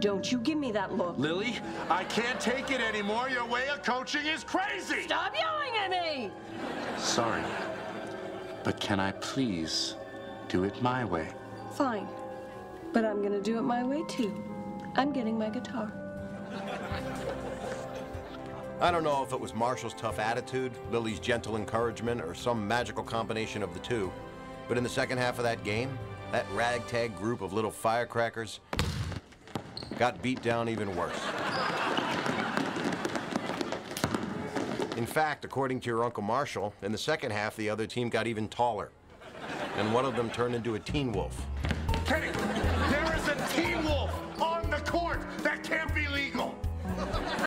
Don't you give me that look. Lily, I can't take it anymore. Your way of coaching is crazy. Stop yelling at me! Sorry, but can I please do it my way? Fine. But I'm gonna do it my way too. I'm getting my guitar. I don't know if it was Marshall's tough attitude, Lily's gentle encouragement, or some magical combination of the two, but in the second half of that game, that ragtag group of little firecrackers got beat down even worse. In fact, according to your Uncle Marshall, in the second half, the other team got even taller. And one of them turned into a teen wolf. Kenny,